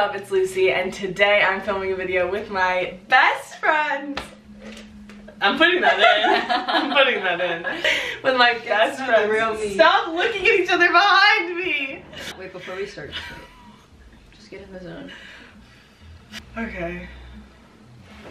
up? It's Lucy, and today I'm filming a video with my best friend. I'm putting that in. I'm putting that in. With my best not friend. real me. Stop looking at each other behind me. Wait, before we start, just get in the zone. Okay.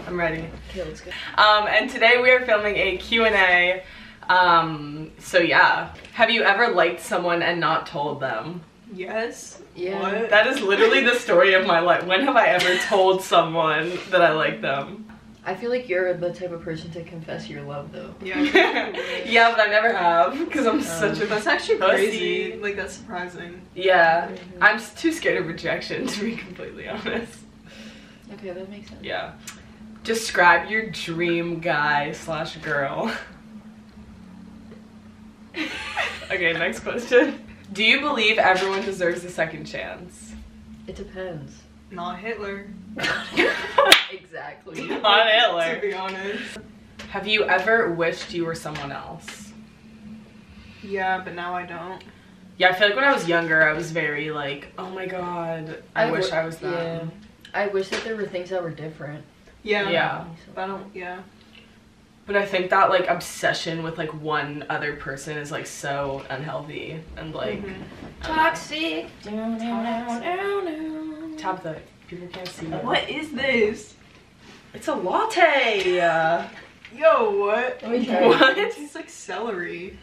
I'm ready. Okay, let's go. Um, and today we are filming a Q&A. Um, so yeah. Have you ever liked someone and not told them? Yes. Yeah. What? That is literally the story of my life. When have I ever told someone that I like them? I feel like you're the type of person to confess your love, though. Yeah. yeah, but I never have because I'm Um, such a That's actually Pussy. crazy. Like that's surprising. yeah. Mhm. I'm too scared of rejection to be completely honest. Okay, that makes sense. Yeah. Describe your dream guy slash girl. okay, next question. Do you believe everyone deserves a second chance? It depends. Not Hitler. exactly. Not Hitler. To be honest. Have you ever wished you were someone else? Yeah, but now I don't. Yeah, I feel like when I was younger, I was very like, oh my god, I, I wish I was them. I wish that there were things that were different. Yeah. Yeah. But I don't. Yeah. But I think that like obsession with like one other person is like so unhealthy and like Mhm. Toxic. tap the people can't see you. What is this? It's a latte. Uh, Yo, what? Let me try. What? It tastes like celery.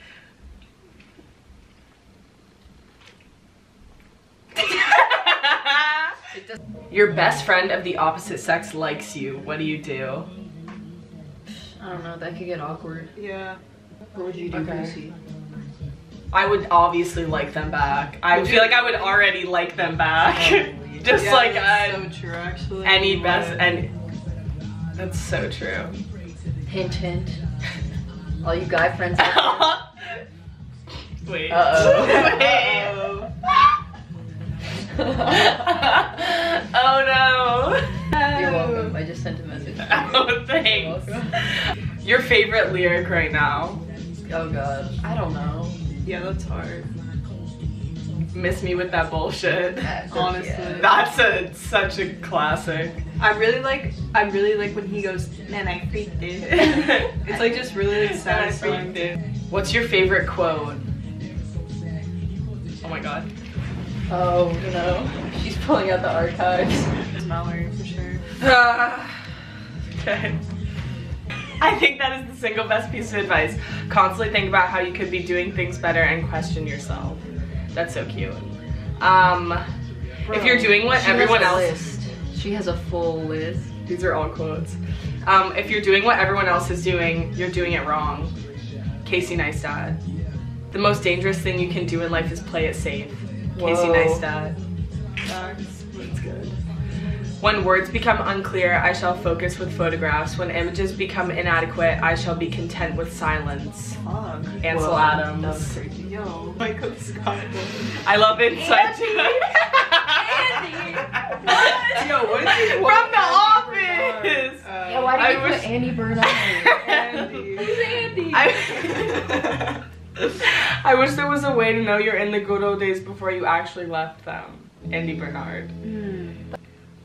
Your best friend of the opposite sex likes you. What do you do? I don't know. That could get awkward. Yeah. What would you do, Okay. Lucy? I would obviously like them back. I Would feel you? like I would already like them back. Probably. Just Yeah, like that's uh, so true, actually. any best But- and that's so true. Hint, hint. All you guy friends out Wait. Uh-oh. Wait. Uh-oh. oh no. You're welcome. I just sent a message. Oh, thanks. Your favorite lyric right now? Oh god. I don't know. Yeah, that's hard. Miss me with that bullshit. That- Honestly. yeah. That's a such a classic. I really like. I really like when he goes, "Man, I freaked it." It's like just really like satisfying. What's your favorite quote? Oh my god. Oh no. She's pulling out the archives. It's Mallory for sure. okay. I think that is the single best piece of advice. Constantly think about how you could be doing things better and question yourself. That's so cute. Um, if you're doing what everyone else, list. She has a full list. these are all quotes. Um, if you're doing what everyone else is doing, you're doing it wrong. Casey Neistat. The most dangerous thing you can do in life is play it safe. Casey Neistat. That's good. When words become unclear, I shall focus with photographs. When images become inadequate, I shall be content with silence. Fuck. Ansel Whoa, Adams. That was crazy. Yo, Michael Scott. I love inside Andy. Yo, what is he? From the office. Uh, yeah, why I did you wish- put Andy Bernard? Andy. Who's Andy? I, I wish there was a way to know you're in the good old days before you actually left them. Andy Bernard. Hmm.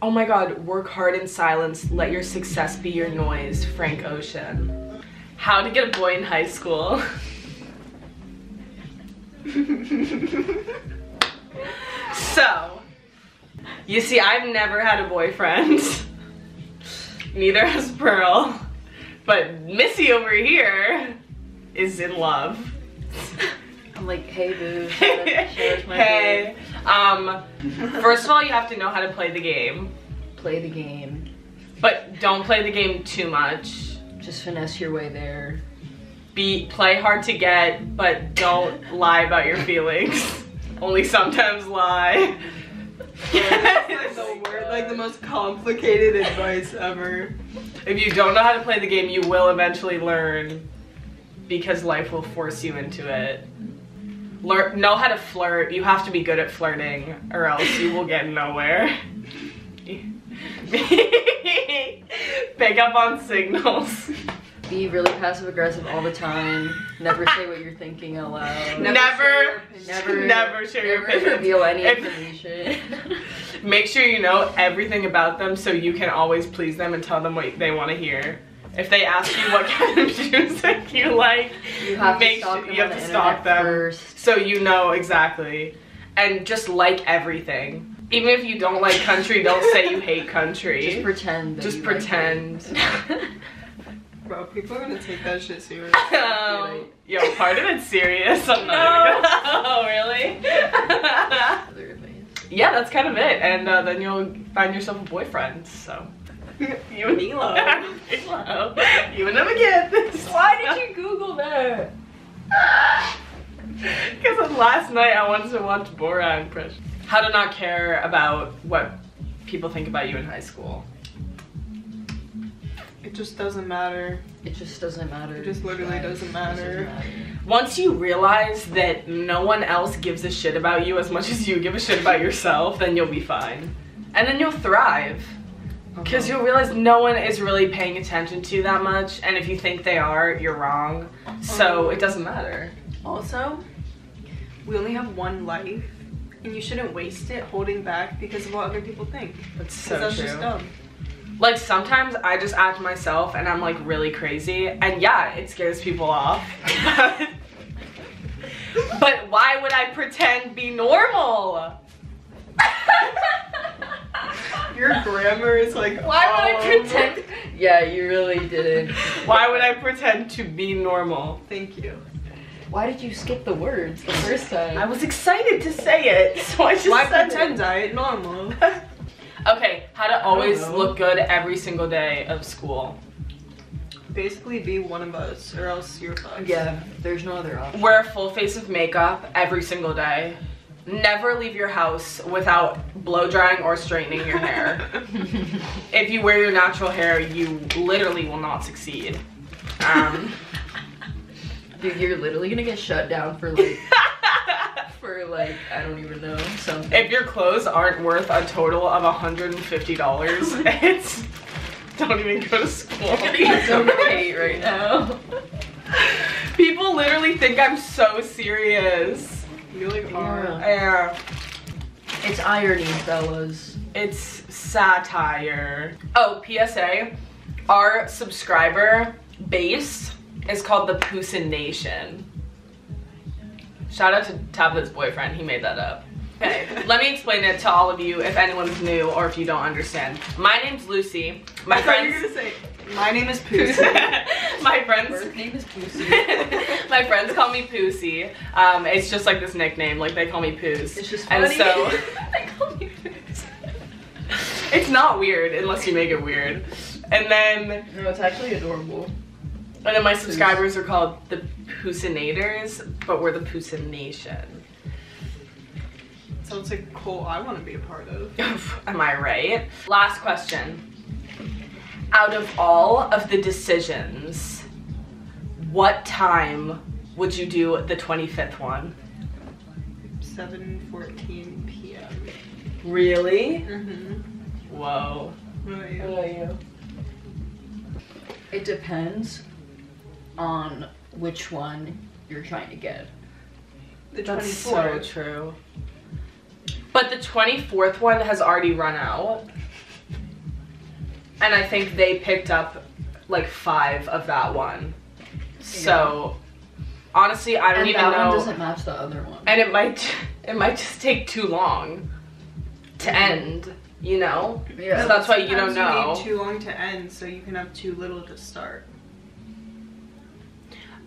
Oh my god, work hard in silence. Let your success be your noise. Frank Ocean. How to get a boy in high school. so, you see, I've never had a boyfriend. Neither has Pearl. But Missy over here is in love. I'm like, hey boo, show us- my hey. Um, first of all, you have to know how to play the game. Play the game. But don't play the game too much. Just finesse your way there. Be play hard to get, but don't lie about your feelings. Only sometimes lie. Like the oh word, like the most complicated advice ever. If you don't know how to play the game, you will eventually learn because life will force you into it. Learn know how to flirt. You have to be good at flirting or else you will get nowhere. Pick up on signals. Be really passive aggressive all the time. Never say what you're thinking out loud. Never, Never Never, never share your never opinions. reveal any If- information. Make sure you know everything about them so you can always please them and tell them what they want to hear. If they ask you what kind of music you like, you have make to stalk sure- them you have the to stalk them. first. so you know exactly. And just like everything. Even if you don't like country, don't say you hate country. Just pretend. Just you like pretend. it. Bro, people are gonna take that shit serious. Um, yo, part of it's serious. I'm not even gonna. Oh, really? Yeah, that's kind of it. And uh, then you'll find yourself a boyfriend. So. You and Milo. Milo. You and him again. Why did you Google that? Because last night I wanted to watch Borat impression. How to not care about what people think about you in high school. It just doesn't matter. It just doesn't matter. It just literally guys. doesn't It matter. Once you realize that no one else gives a shit about you as much as you give a shit about yourself, then you'll be fine. And then you'll thrive. Because Uh-huh. you'll realize no one is really paying attention to you that much, and if you think they are, you're wrong. So it doesn't matter. Also, we only have one life, and you shouldn't waste it holding back because of what other people think. That's 'Cause so that's true. just dumb. Like sometimes I just act myself and I'm like really crazy, and yeah, it scares people off. but why would I pretend be normal? Your grammar is like. Why would I pretend? Yeah, you really didn't. Why would I pretend to be normal? Thank you. Why did you skip the words the first time? I was excited to say it, so I just Why said pretend I normal? Okay, how to always look good every single day of school. Basically, be one of us, or else you're fucked. yeah, there's no other option. Wear a full face of makeup every single day. Never leave your house without blow drying or straightening your hair. if you wear your natural hair, you literally will not succeed. Um, Dude, you're literally gonna get shut down for like, for like, I don't even know, something. if your clothes aren't worth a total of $150, it's don't even go to school. You're gonna get right now. People literally think I'm so serious. You like are. Yeah. Yeah. It's irony, fellas. It's satire. Oh, PSA. Our subscriber base is called the Poosin Nation. Shout out to Tabitha's boyfriend, he made that up. Okay, let me explain it to all of you if anyone's new or if you don't understand. My name's Lucy. My I thought you were friends gonna say, my name is Poos. My friends First name is Pussy. My friends call me Poosy. Um, it's just like this nickname, like they call me Poos. It's just funny. And so they call me Pussy. it's not weird unless you make it weird. And then No, it's actually adorable. And then my subscribers are called the Poosinators, but we're the Poosin Nation. Sounds like cool I want to be a part of. Am I right? Last question. Out of all of the decisions, what time would you do the 25th one? 7:14 p.m. Really? Mm-hmm. Whoa. What about you? about you? It depends on which one you're trying to get. The That's so true. But the 24th one has already run out. And I think they picked up like five of that one. So honestly, I don't and even that know. one doesn't match the other one. and it might it might just take too long to mm-hmm. end, you know? yeah. So that's why you don't Sometimes know. need too long to end, so you can have too little to start.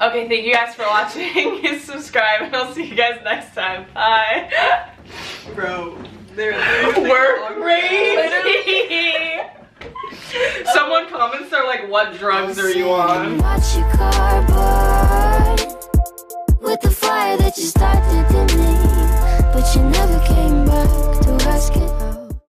Okay, thank you guys for watching. Subscribe and I'll see you guys next time. Bye. Bro, they're, they're We're crazy. Someone comments, they're like, what drugs are you on? Watch your car burn with the fire that you started in me, but you never came back to ask it.